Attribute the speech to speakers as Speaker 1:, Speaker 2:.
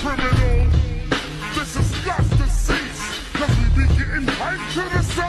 Speaker 1: criminal. This is just the seats, cause we be getting hyped to the sun.